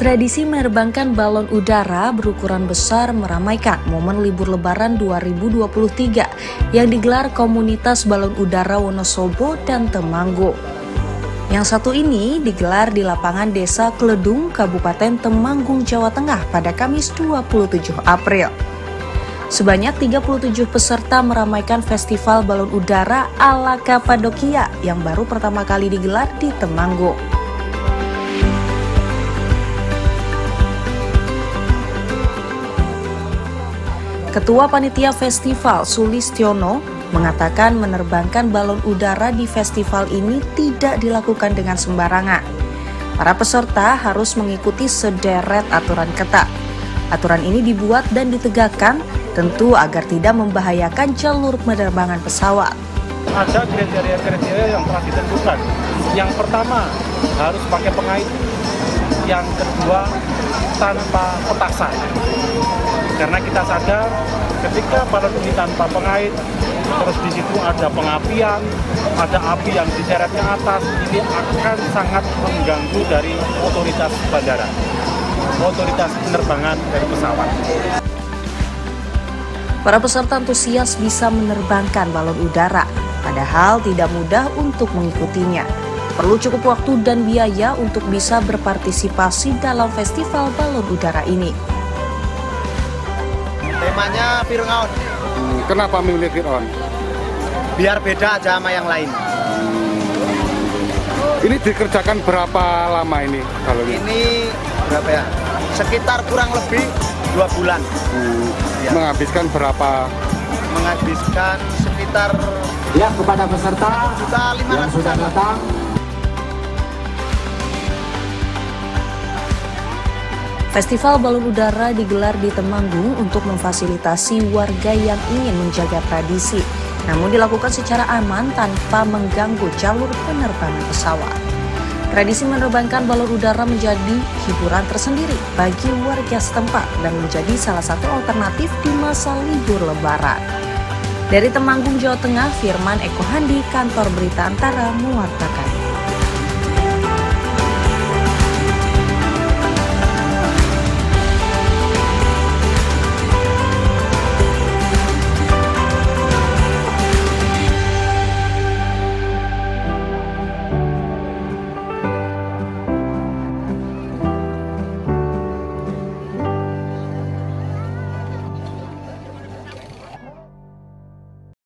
Tradisi menerbangkan balon udara berukuran besar meramaikan momen libur lebaran 2023 yang digelar komunitas balon udara Wonosobo dan Temanggung. Yang satu ini digelar di lapangan Desa Kledung, Kabupaten Temanggung, Jawa Tengah pada Kamis 27 April. Sebanyak 37 peserta meramaikan festival balon udara ala Kapadokia yang baru pertama kali digelar di Temanggung. Ketua Panitia Festival Sulistiono mengatakan menerbangkan balon udara di festival ini tidak dilakukan dengan sembarangan. Para peserta harus mengikuti sederet aturan ketat. Aturan ini dibuat dan ditegakkan tentu agar tidak membahayakan jalur penerbangan pesawat. Ada kriteria-kriteria yang telah ditentukan. Yang pertama harus pakai pengait. Yang kedua tanpa petasan karena kita sadar ketika balon ini tanpa pengait terus di situ ada pengapian ada api yang diseret ke atas ini akan sangat mengganggu dari otoritas bandara otoritas penerbangan dari pesawat Para peserta antusias bisa menerbangkan balon udara, padahal tidak mudah untuk mengikutinya. Perlu cukup waktu dan biaya untuk bisa berpartisipasi dalam festival balon udara ini. Temanya Fir'aun. Hmm, kenapa memilih Fir'aun? Biar beda aja sama yang lain. Ini dikerjakan berapa lama ini kalau ini? Ini berapa ya? Sekitar kurang lebih dua bulan. Hmm, Ya. Menghabiskan berapa? Menghabiskan sekitar Ya kepada peserta juta yang sudah datang Festival balon udara digelar di Temanggung untuk memfasilitasi warga yang ingin menjaga tradisi, namun dilakukan secara aman tanpa mengganggu jalur penerbangan pesawat. Tradisi menerbangkan balon udara menjadi hiburan tersendiri bagi warga setempat dan menjadi salah satu alternatif di masa libur lebaran. Dari Temanggung, Jawa Tengah, Firman Eko Handi, Kantor Berita Antara, mewartakan.